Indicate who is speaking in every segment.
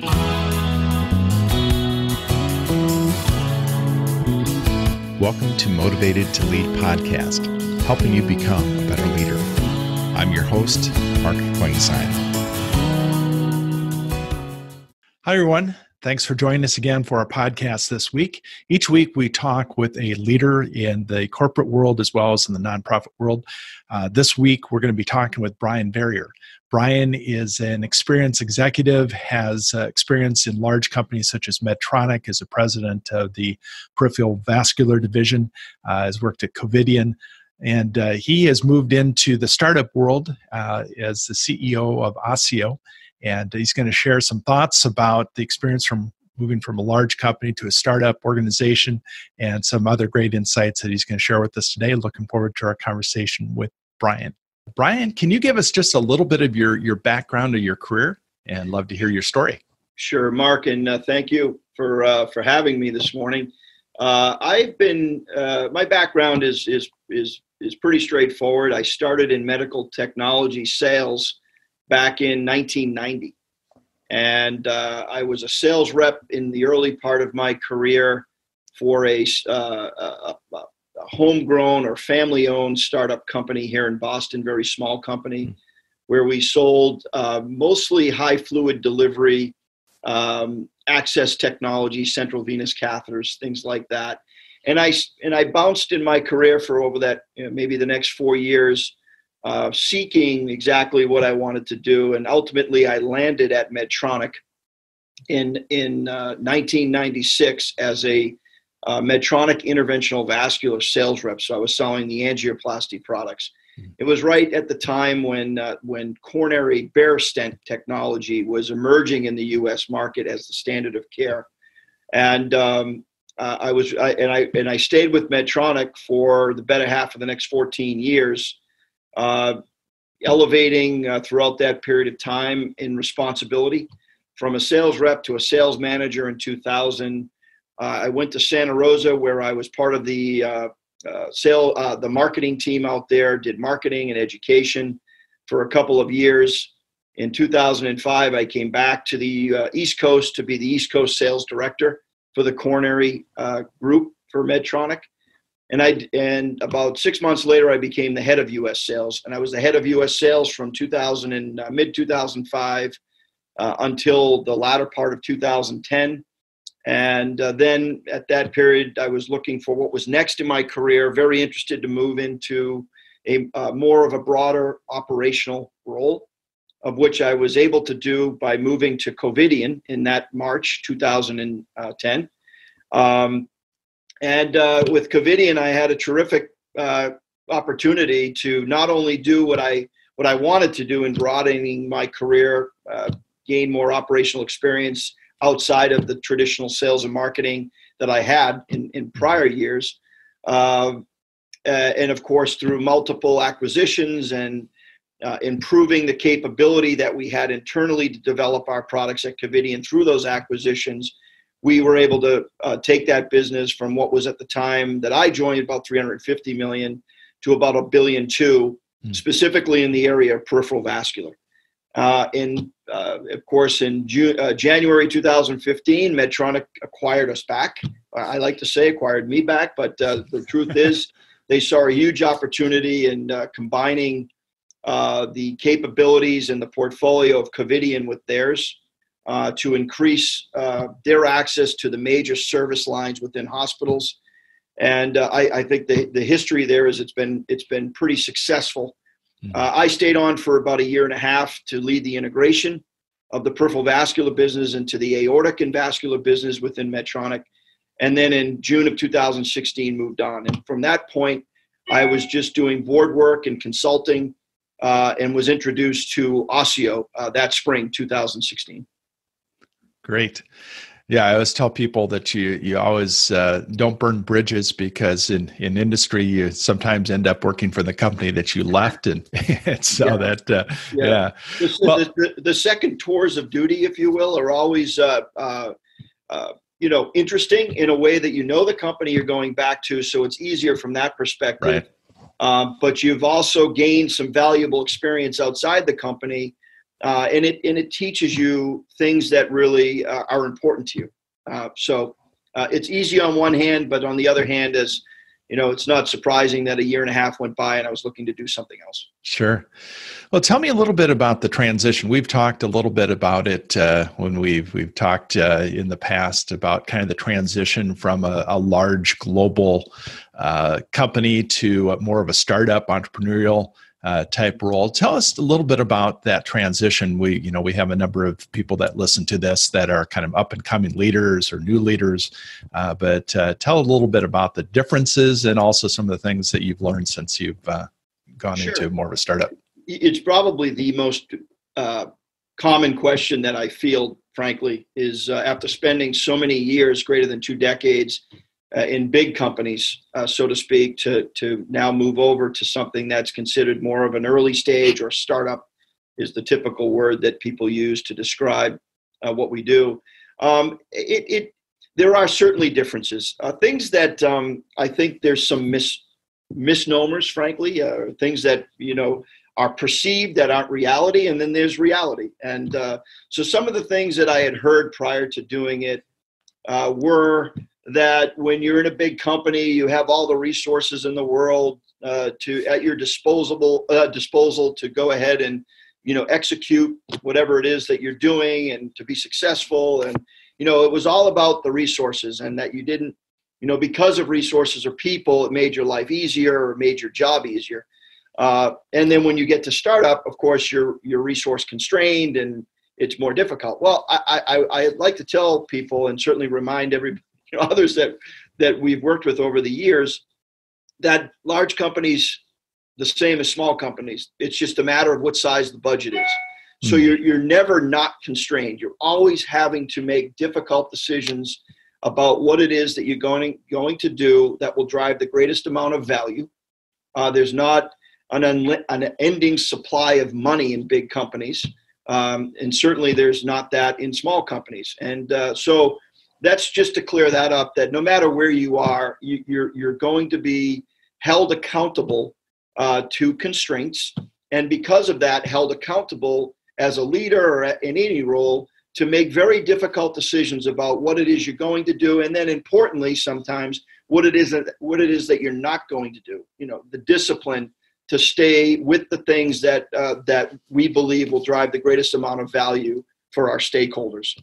Speaker 1: Welcome to Motivated to Lead podcast, helping you become a better leader. I'm your host, Mark Koenigsheim. Hi, everyone. Thanks for joining us again for our podcast this week. Each week, we talk with a leader in the corporate world as well as in the nonprofit world. Uh, this week, we're going to be talking with Brian Verrier. Brian is an experienced executive, has uh, experience in large companies such as Medtronic as a president of the peripheral vascular division, uh, has worked at Covidien, and uh, he has moved into the startup world uh, as the CEO of Ossio and he's going to share some thoughts about the experience from moving from a large company to a startup organization and some other great insights that he's going to share with us today. Looking forward to our conversation with Brian. Brian, can you give us just a little bit of your, your background or your career? And love to hear your story.
Speaker 2: Sure, Mark, and uh, thank you for uh, for having me this morning. Uh, I've been uh, my background is is is is pretty straightforward. I started in medical technology sales back in 1990. And uh, I was a sales rep in the early part of my career for a, uh, a, a homegrown or family owned startup company here in Boston, very small company, mm-hmm. where we sold uh, mostly high fluid delivery, um, access technology, central venous catheters, things like that. And I, and I bounced in my career for over that, you know, maybe the next four years uh, seeking exactly what I wanted to do, and ultimately I landed at Medtronic in in uh, 1996 as a uh, Medtronic interventional vascular sales rep. So I was selling the angioplasty products. Mm-hmm. It was right at the time when uh, when coronary bare stent technology was emerging in the U.S. market as the standard of care, and um, uh, I was I, and I and I stayed with Medtronic for the better half of the next 14 years uh, elevating uh, throughout that period of time in responsibility from a sales rep to a sales manager in 2000. Uh, I went to Santa Rosa where I was part of the uh, uh, sale, uh, the marketing team out there, did marketing and education for a couple of years. In 2005, I came back to the East Coast to be the East Coast sales director for the coronary group for Medtronic and I and about six months later, I became the head of U.S. sales, and I was the head of U.S. sales from 2000 and uh, mid 2005 uh, until the latter part of 2010. And uh, then at that period, I was looking for what was next in my career. Very interested to move into a uh, more of a broader operational role, of which I was able to do by moving to Covidien in that March 2010. Um, and uh, with Covidien, I had a terrific uh, opportunity to not only do what I what I wanted to do in broadening my career, uh, gain more operational experience outside of the traditional sales and marketing that I had in, in prior years, um, uh, and of course through multiple acquisitions and uh, improving the capability that we had internally to develop our products at Covidien through those acquisitions we were able to uh, take that business from what was at the time that I joined about 350 million to about a billion two, mm. specifically in the area of peripheral vascular. Uh, in uh, of course, in June, uh, January 2015, Medtronic acquired us back. I like to say acquired me back, but uh, the truth is, they saw a huge opportunity in uh, combining the capabilities and the portfolio of Covidien with theirs uh, to increase uh, their access to the major service lines within hospitals. And uh, I, I, think the, the history there is it's been it's been pretty successful. Mm-hmm. I stayed on for about a year and a half to lead the integration of the peripheral vascular business into the aortic and vascular business within Medtronic. And then in June of 2016, moved on. And from that point, I was just doing board work and consulting uh, and was introduced to Ossio uh, that spring 2016.
Speaker 1: Great. Yeah, I always tell people that you you always uh, don't burn bridges because in in industry you sometimes end up working for the company that you left, and, and so yeah. that uh, yeah. yeah.
Speaker 2: The, well, the, the, second tours of duty, if you will, are always uh, uh, uh, you know interesting in a way that you know the company you're going back to, so it's easier from that perspective. Right. Um, but you've also gained some valuable experience outside the company uh, and it and it teaches you things that really uh, are important to you. Uh, so uh, it's easy on one hand, but on the other hand, as you know, it's not surprising that a year and a half went by and I was looking to do something else.
Speaker 1: Sure. Well, tell me a little bit about the transition. We've talked a little bit about it uh, when we've we've talked uh, in the past about kind of the transition from a, a large global uh, company to more of a startup entrepreneurial uh, type role. Tell us a little bit about that transition. We, you know, we have a number of people that listen to this that are kind of up and coming leaders or new leaders. Uh, but uh, tell a little bit about the differences and also some of the things that you've learned since you've uh, gone sure. into more of a startup.
Speaker 2: It's probably the most uh, common question that I feel, frankly, is uh, after spending so many years, greater than two decades, uh, in big companies, uh, so to speak, to to now move over to something that's considered more of an early stage or startup is the typical word that people use to describe uh, what we do. Um, it, it there are certainly differences. Uh, things that um, I think there's some mis misnomers, frankly, uh, things that you know are perceived that aren't reality, and then there's reality. And uh, so some of the things that I had heard prior to doing it were that when you're in a big company, you have all the resources in the world uh, to at your disposable uh, disposal to go ahead and you know execute whatever it is that you're doing and to be successful. And you know it was all about the resources, and that you didn't you know because of resources or people, it made your life easier or made your job easier. Uh, and then when you get to startup, of course, you're you're resource constrained and it's more difficult. Well, I, I, I like to tell people and certainly remind every you know, others that that we've worked with over the years that large companies the same as small companies it's just a matter of what size the budget is. So hmm. you're, you're never not constrained. You're always having to make difficult decisions about what it is that you're going, going to do that will drive the greatest amount of value. Uh, there's not an, unli- an ending supply of money in big companies. Um, and certainly there's not that in small companies. And uh, so that's just to clear that up that no matter where you are you, are you're, you're going to be held accountable uh, to constraints. And because of that held accountable as a leader or in any role to make very difficult decisions about what it is you're going to do. And then importantly sometimes what it is that what it is that you're not going to do. You know the discipline to stay with the things that uh, that we believe will drive the greatest amount of value for our stakeholders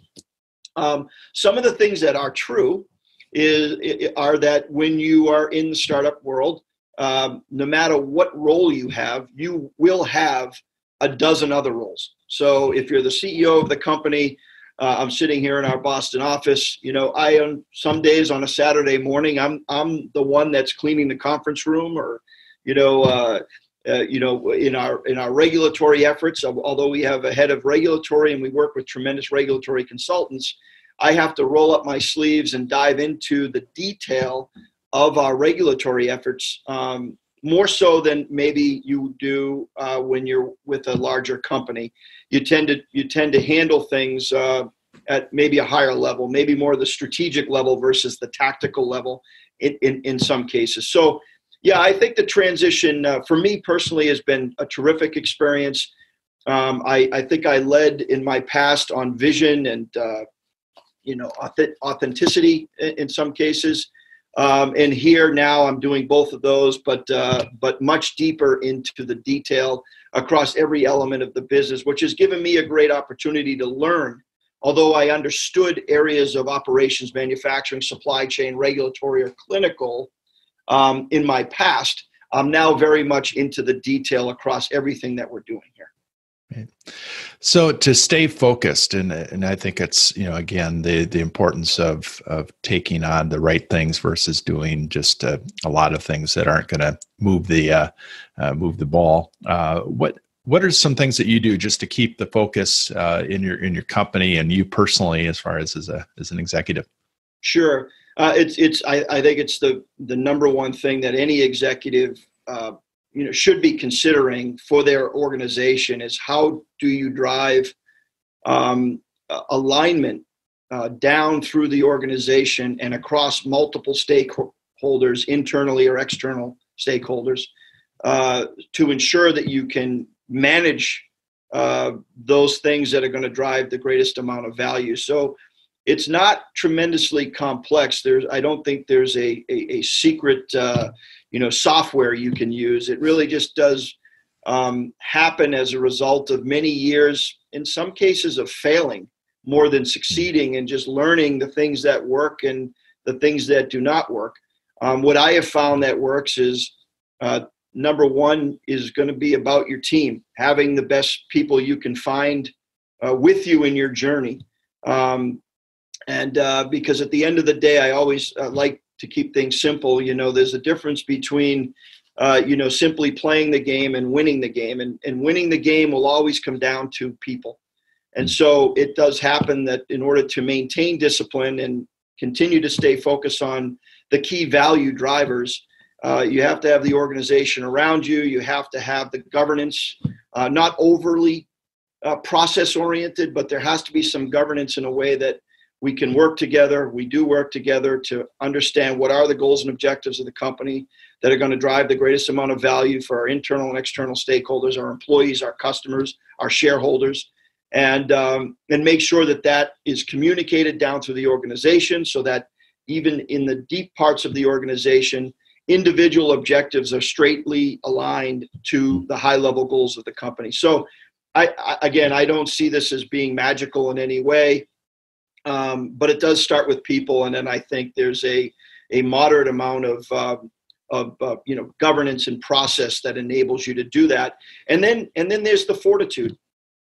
Speaker 2: um, some of the things that are true is are that when you are in the startup world, um, no matter what role you have, you will have a dozen other roles. So if you're the CEO of the company, uh, I'm sitting here in our Boston office. You know, I on some days on a Saturday morning, I'm I'm the one that's cleaning the conference room, or you know, uh, uh, you know, in our in our regulatory efforts, although we have a head of regulatory and we work with tremendous regulatory consultants, I have to roll up my sleeves and dive into the detail of our regulatory efforts um, more so than maybe you do uh, when you're with a larger company. You tend to you tend to handle things uh, at maybe a higher level, maybe more the strategic level versus the tactical level in, in, in some cases. So yeah, I think the transition uh, for me personally has been a terrific experience. Um, I, I, think I led in my past on vision and uh, you know authenticity in some cases. Um, and here now I'm doing both of those, but uh, but much deeper into the detail across every element of the business, which has given me a great opportunity to learn. Although I understood areas of operations, manufacturing, supply chain, regulatory, or clinical, um, in my past. I'm now very much into the detail across everything that we're doing here.
Speaker 1: So to stay focused, and and I think it's you know again the the importance of of taking on the right things versus doing just a, a lot of things that aren't going to move the uh, uh, move the ball. Uh, what what are some things that you do just to keep the focus uh, in your in your company and you personally as far as as a as an executive?
Speaker 2: Sure. Uh, it's it's I, I think it's the the number one thing that any executive uh, you know should be considering for their organization is how do you drive um, alignment uh, down through the organization and across multiple stakeholders, internally or external stakeholders, uh, to ensure that you can manage uh, those things that are going to drive the greatest amount of value. So it's not tremendously complex. There's, I don't think there's a, a, a secret, uh, you know, software you can use. It really just does um, happen as a result of many years, in some cases, of failing more than succeeding and just learning the things that work and the things that do not work. Um, what I have found that works is uh, number one is going to be about your team, having the best people you can find uh, with you in your journey. Um, and uh, because at the end of the day, I always uh, like to keep things simple. You know, there's a difference between uh, you know, simply playing the game and winning the game. And, and winning the game will always come down to people. And so it does happen that in order to maintain discipline and continue to stay focused on the key value drivers, uh, you have to have the organization around you. You have to have the governance, uh, not overly uh, process oriented, but there has to be some governance in a way that we can work together. We do work together to understand what are the goals and objectives of the company that are going to drive the greatest amount of value for our internal and external stakeholders, our employees, our customers, our shareholders, and um, and make sure that that is communicated down through the organization, so that even in the deep parts of the organization, individual objectives are straightly aligned to the high level goals of the company. So, I, I again, I don't see this as being magical in any way. Um, but it does start with people, and then I think there's a a moderate amount of um, of uh, you know governance and process that enables you to do that. And then and then there's the fortitude.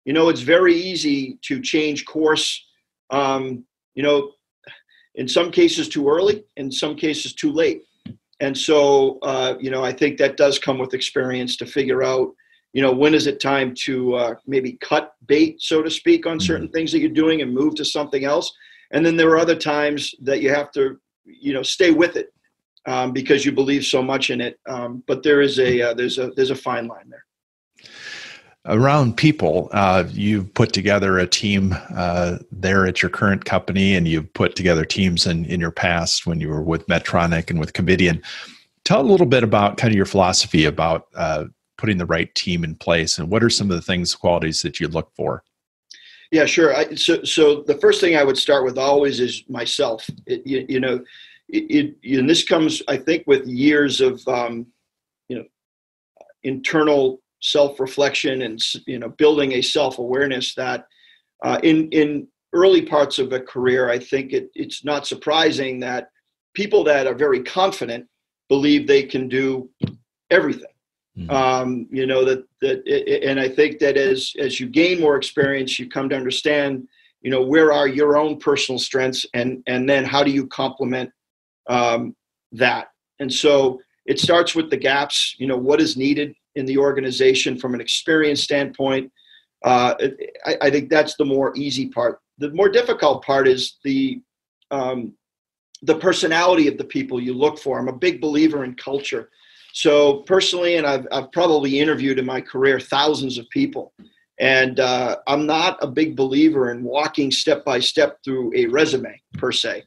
Speaker 2: You know it's very easy to change course um, you know in some cases too early in some cases too late. And so uh, you know i think that does come with experience to figure out you know when is it time to uh, maybe cut bait so to speak on certain mm-hmm. things that you're doing and move to something else and then there are other times that you have to you know stay with it um, because you believe so much in it. Um, but there is a uh, there's a there's a fine line there.
Speaker 1: Around people, uh, you've put together a team uh, there at your current company, and you've put together teams in, in your past when you were with Medtronic and with Covidien. Tell a little bit about kind of your philosophy about uh, putting the right team in place, and what are some of the things, qualities that you look for?
Speaker 2: Yeah, sure. I, so, so the first thing I would start with always is myself. It, you, you, know, it, it, and this comes, I think, with years of um, you know internal self-reflection and you know building a self-awareness that uh, in in early parts of a career, I think it, it's not surprising that people that are very confident believe they can do everything. Mm-hmm. Um, you know that that, and I think that as as you gain more experience, you come to understand, you know, where are your own personal strengths, and and then how do you complement um, that. And so it starts with the gaps. You know, what is needed in the organization from an experience standpoint. Uh, I, I, think that's the more easy part. The more difficult part is the um, the personality of the people you look for. I'm a big believer in culture. So personally, and I've, I've probably interviewed in my career thousands of people, and uh, I'm not a big believer in walking step by step through a resume per se.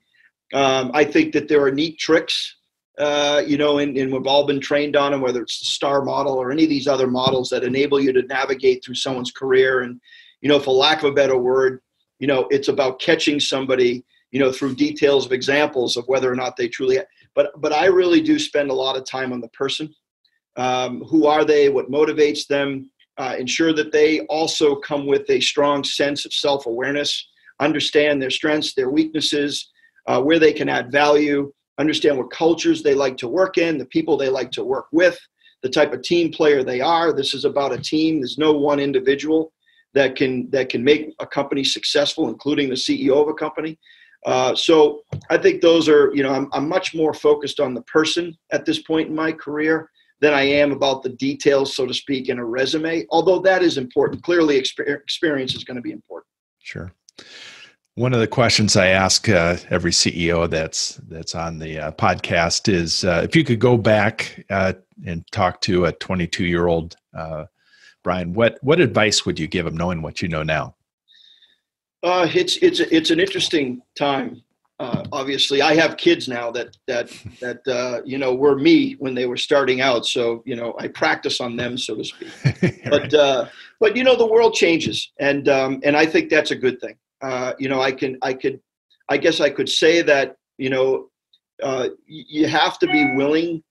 Speaker 2: Um, I think that there are neat tricks, uh, you know, and, and, we've all been trained on them, whether it's the STAR model or any of these other models that enable you to navigate through someone's career. And, you know, for lack of a better word, you know, it's about catching somebody, you know, through details of examples of whether or not they truly. But but I really do spend a lot of time on the person. Um, who are they? What motivates them? Uh, ensure that they also come with a strong sense of self-awareness, understand their strengths, their weaknesses, uh, where they can add value, understand what cultures they like to work in, the people they like to work with, the type of team player they are. This is about a team. There's no one individual that can that can make a company successful, including the CEO of a company. Uh, so I think those are, you know, I'm, I'm much more focused on the person at this point in my career than I am about the details, so to speak, in a resume. Although that is important. Clearly, experience is going to be important.
Speaker 1: Sure. One of the questions I ask uh, every CEO that's that's on the uh, podcast is uh, if you could go back uh, and talk to a 22 year old uh, Brian, what what advice would you give him, knowing what you know now?
Speaker 2: Uh, it's it's it's an interesting time. uh, obviously I have kids now that that that uh, you know were me when they were starting out. So you know I practice on them, so to speak. right. But uh, but you know the world changes, and um, and I think that's a good thing. Uh, you know I can I could I guess I could say that you know uh, you have to be willing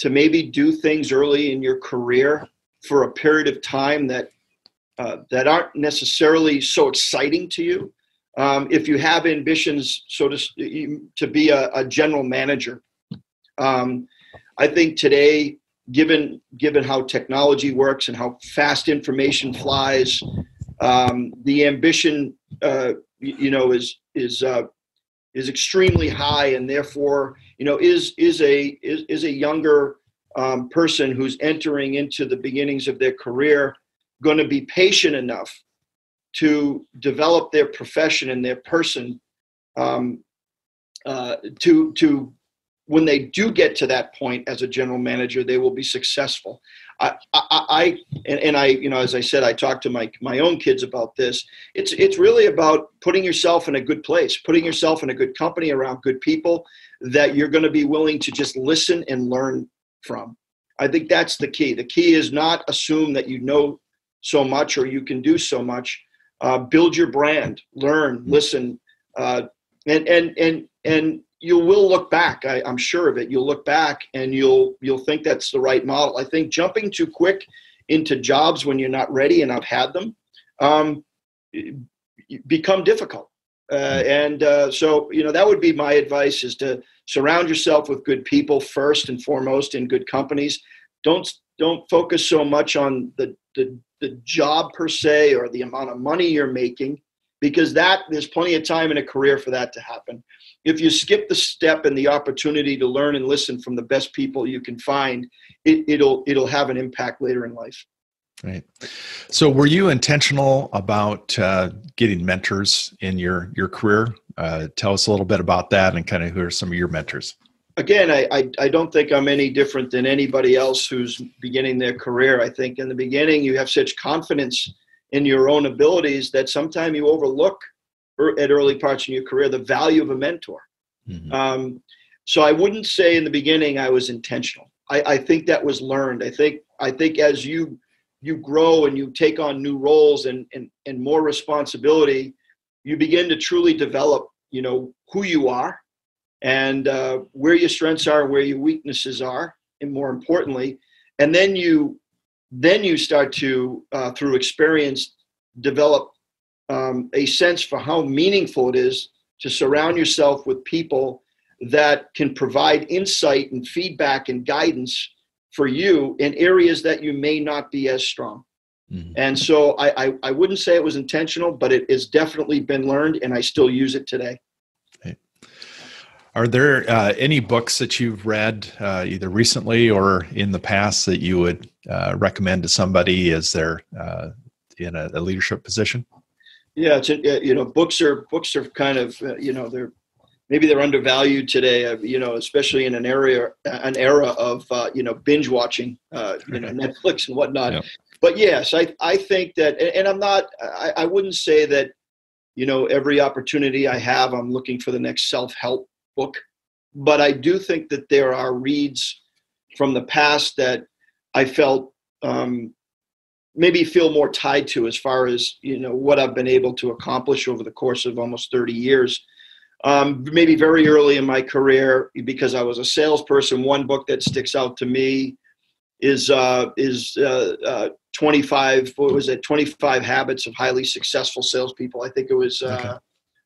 Speaker 2: to maybe do things early in your career for a period of time that uh, that aren't necessarily so exciting to you. Um, if you have ambitions, so to to be a, a general manager, um, I think today, given given how technology works and how fast information flies, um, the ambition, uh, you know, is is uh, is extremely high, and therefore, you know, is is a is, is a younger um, person who's entering into the beginnings of their career going to be patient enough to develop their profession and their person um, uh, to to when they do get to that point as a general manager, they will be successful. I, I, I and, and, I, you know, as I said, I talked to my my own kids about this. It's it's really about putting yourself in a good place, putting yourself in a good company around good people that you're going to be willing to just listen and learn from. I think that's the key. The key is not assume that you know so much or you can do so much, uh, build your brand, learn, mm-hmm. listen, uh, and and and and you will look back. I, am sure of it. You'll look back and you'll you'll think that's the right model. I think jumping too quick into jobs when you're not ready, and I've had them, um, become difficult. Uh, mm-hmm. and uh, so you know that would be my advice: is to surround yourself with good people first and foremost in good companies. Don't don't focus so much on the the the job per se or the amount of money you're making because that there's plenty of time in a career for that to happen. If you skip the step and the opportunity to learn and listen from the best people you can find it, will it'll have an impact later in life.
Speaker 1: Right. So were you intentional about uh, getting mentors in your your career? Uh, tell us a little bit about that and kind of who are some of your mentors
Speaker 2: again, I, I, I, don't think I'm any different than anybody else who's beginning their career. I think in the beginning you have such confidence in your own abilities that sometimes you overlook er, at early parts in your career the value of a mentor. Mm-hmm. Um, so I wouldn't say in the beginning I was intentional. I, I think that was learned. I think I think as you you grow and you take on new roles and and, and more responsibility, you begin to truly develop, you know, who you are and uh, where your strengths are, where your weaknesses are, and more importantly, and then you then you start to uh, through experience develop um, a sense for how meaningful it is to surround yourself with people that can provide insight and feedback and guidance for you in areas that you may not be as strong. Mm-hmm. And so I, I, I, wouldn't say it was intentional, but it has definitely been learned, and I still use it today.
Speaker 1: Are there uh, any books that you've read uh, either recently or in the past that you would uh, recommend to somebody as they're uh, in a, a, leadership position?
Speaker 2: Yeah, it's a, you know books are books are kind of uh, you know they're maybe they're undervalued today. Uh, you know, especially in an area an era of you know binge watching, you know Netflix and whatnot. Yep. But yes, I I think that, and I'm not. I, I wouldn't say that you know every opportunity I have, I'm looking for the next self help book, but I do think that there are reads from the past that I felt um, maybe feel more tied to as far as you know what I've been able to accomplish over the course of almost 30 years. Um, maybe very early in my career, because I was a salesperson, one book that sticks out to me is uh, is uh, uh, 25. What was it? 25 Habits of Highly Successful Salespeople. I think it was. Uh, okay.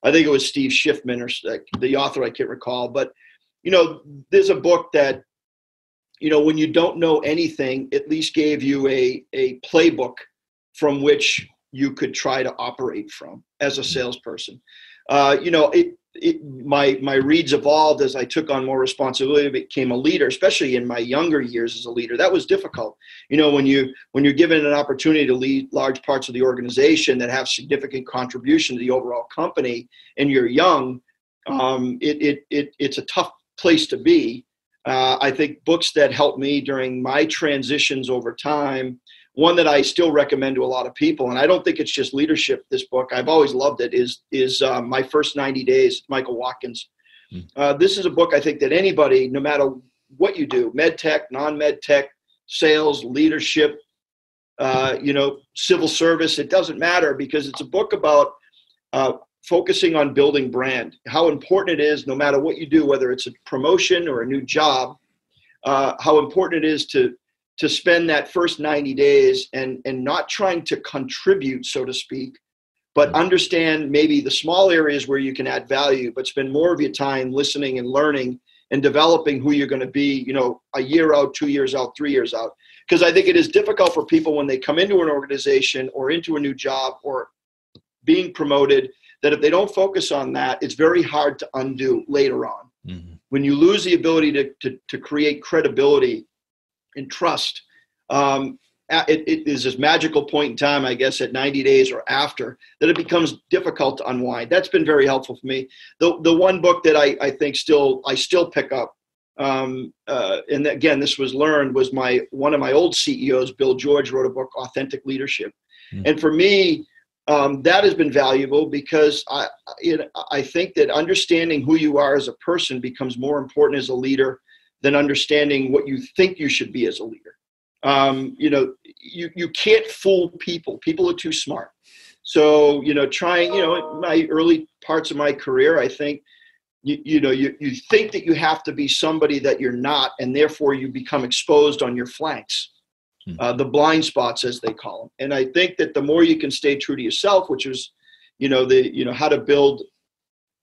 Speaker 2: I think it was Steve Schiffman or the author. I can't recall, but you know, there's a book that you know when you don't know anything, at least gave you a a playbook from which you could try to operate from as a salesperson. Uh, you know, it it, my my reads evolved as I took on more responsibility, became a leader, especially in my younger years as a leader. That was difficult. You know, when you when you're given an opportunity to lead large parts of the organization that have significant contribution to the overall company, and you're young, um, it, it it it's a tough place to be. Uh, I think books that helped me during my transitions over time one that I still recommend to a lot of people, and I don't think it's just leadership. This book, I've always loved it. Is is uh, my first ninety days, Michael Watkins. Mm. Uh, this is a book I think that anybody, no matter what you do, med tech, non med tech, sales, leadership, uh, you know, civil service, it doesn't matter because it's a book about uh, focusing on building brand, how important it is, no matter what you do, whether it's a promotion or a new job, uh, how important it is to to spend that first 90 days and and not trying to contribute, so to speak, but mm-hmm. understand maybe the small areas where you can add value, but spend more of your time listening and learning and developing who you're going to be, you know, a year out, two years out, three years out. Because I think it is difficult for people when they come into an organization or into a new job or being promoted that if they don't focus on that, it's very hard to undo later on. Mm-hmm. When you lose the ability to, to, to create credibility and trust, um, it, it is this magical point in time, I guess, at 90 days or after, that it becomes difficult to unwind. That's been very helpful for me. The, the one book that I, I think still I still pick up, um, uh, and again, this was learned was my one of my old CEOs, Bill George, wrote a book, Authentic Leadership, mm-hmm. and for me, um, that has been valuable because I, you know, I think that understanding who you are as a person becomes more important as a leader than understanding what you think you should be as a leader. Um, you know, you, you can't fool people. People are too smart. So, you know, trying, you know, my early parts of my career, I think, you, you know, you, you think that you have to be somebody that you're not, and therefore you become exposed on your flanks. Hmm. uh, the blind spots as they call them. And I think that the more you can stay true to yourself, which is, you know, the you know how to build,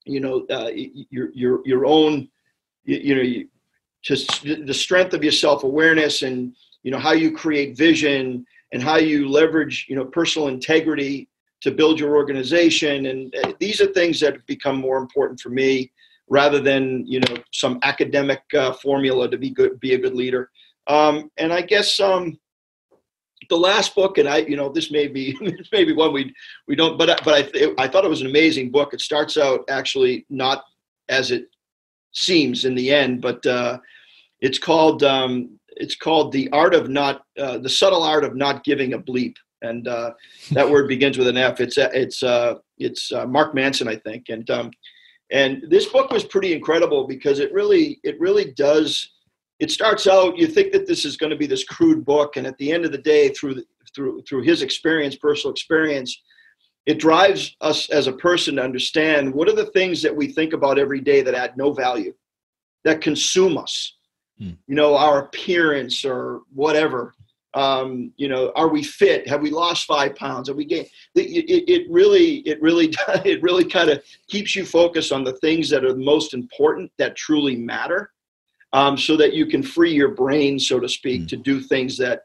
Speaker 2: you know, uh, your your your own, you, you know, you, just the strength of your self awareness and you know how you create vision and how you leverage you know personal integrity to build your organization and uh, these are things that have become more important for me rather than you know some academic uh, formula to be good be a good leader um, and i guess um, the last book, and I, you know, this may be this may be one we we don't, but but I th- I thought it was an amazing book. It starts out actually not as it seems in the end, but uh, it's called um, it's called the art of not uh, the subtle art of not giving a bleep, and uh, that word begins with an F. It's uh, it's uh, it's uh, Mark Manson, I think, and um, and this book was pretty incredible because it really it really does it starts out you think that this is going to be this crude book and at the end of the day through the, through through his experience personal experience it drives us as a person to understand what are the things that we think about every day that add no value that consume us. Hmm. you know our appearance or whatever. Um, you know are we fit? Have we lost five pounds? Have we gained? It, it, it really it really it really kind of keeps you focused on the things that are the most important that truly matter um, so that you can free your brain, so to speak, mm. to do things that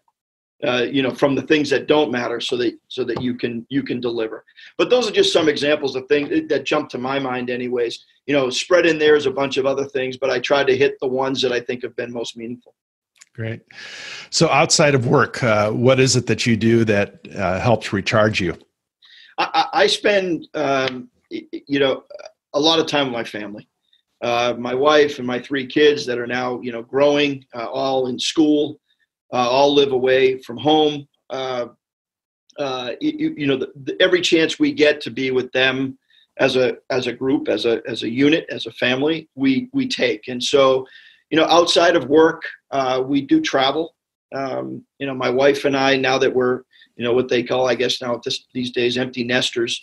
Speaker 2: uh, you know from the things that don't matter, so that so that you can you can deliver. But those are just some examples of things that jump to my mind, anyways. You know, spread in there is a bunch of other things, but I tried to hit the ones that I think have been most meaningful.
Speaker 1: Great. So, outside of work, uh, what is it that you do that uh, helps recharge you?
Speaker 2: I, I spend, um, you know, a lot of time with my family uh, my wife and my three kids that are now you know growing, uh, all in school, uh, all live away from home. Uh, uh, you, you, know, the, the, every chance we get to be with them as a as a group, as a as a unit, as a family, we we take. And so, you know, outside of work, uh, we do travel. Um, you know, my wife and I, now that we're you know what they call, I guess now this, these days, empty nesters.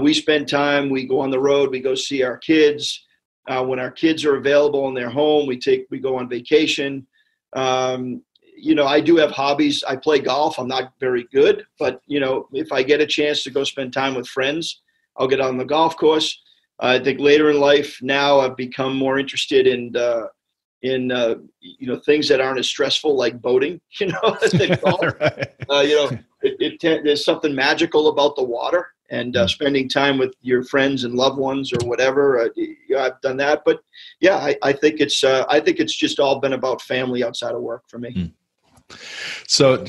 Speaker 2: we spend time. We go on the road. We go see our kids. Uh, when our kids are available in their home, we take we go on vacation. Um, you know, I do have hobbies. I play golf. I'm not very good, but you know, if I get a chance to go spend time with friends, I'll get on the golf course. I think later in life, now I've become more interested in uh, in uh, you know things that aren't as stressful, like boating. You know, right. uh, you know, it, it, there's something magical about the water, and uh, hmm. spending time with your friends and loved ones or whatever. Uh, yeah, I've done that, but yeah, I, I think it's uh, I think it's just all been about family outside of work for me. Mm.
Speaker 1: So,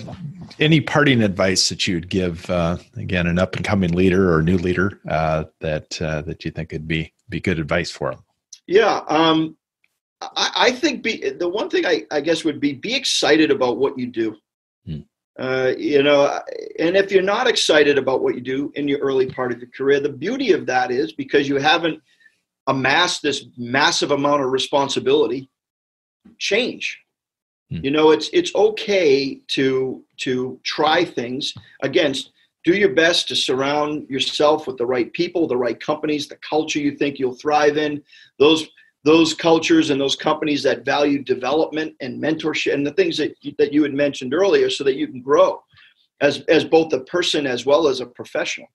Speaker 1: any parting advice that you'd give uh, again an up and coming leader or new leader uh, that uh, that you think would be be good advice for them?
Speaker 2: Yeah, um, I, I, think be, the one thing I, I guess would be be excited about what you do. Hmm. Uh, you know, and if you're not excited about what you do in your early part of your career, the beauty of that is because you haven't amassed this massive amount of responsibility, change. Hmm. You know, it's it's okay to to try things. Again, do your best to surround yourself with the right people, the right companies, the culture you think you'll thrive in. Those those cultures and those companies that value development and mentorship and the things that you, that you had mentioned earlier, so that you can grow as as both a person as well as a professional.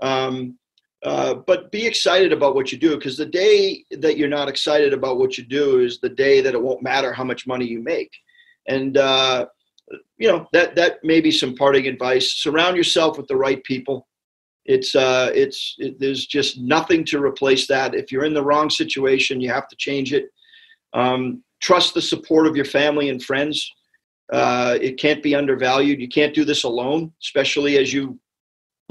Speaker 2: Um, uh, but be excited about what you do because the day that you're not excited about what you do is the day that it won't matter how much money you make. And uh, you know that that may be some parting advice. Surround yourself with the right people. It's uh, it's it, there's just nothing to replace that. If you're in the wrong situation, you have to change it. Um, trust the support of your family and friends. Uh, it can't be undervalued. You can't do this alone, especially as you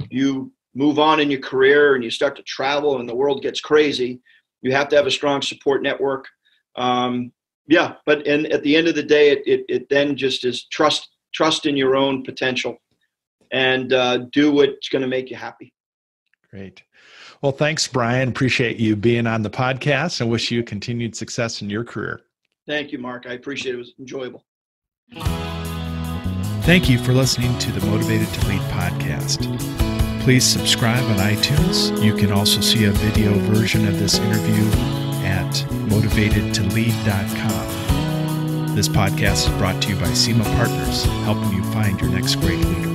Speaker 2: you move on in your career and you start to travel and the world gets crazy. You have to have a strong support network. Um, yeah, but and at the end of the day, it, it, it then just is trust trust in your own potential and uh, do what's going to make you happy.
Speaker 1: Great. Well, thanks, Brian. Appreciate you being on the podcast and wish you continued success in your career.
Speaker 2: Thank you, Mark. I appreciate it. It was enjoyable.
Speaker 1: Thank you for listening to the Motivated to Lead podcast. Please subscribe on iTunes. You can also see a video version of this interview at motivatedtolead.com. This podcast is brought to you by SEMA Partners, helping you find your next great leader.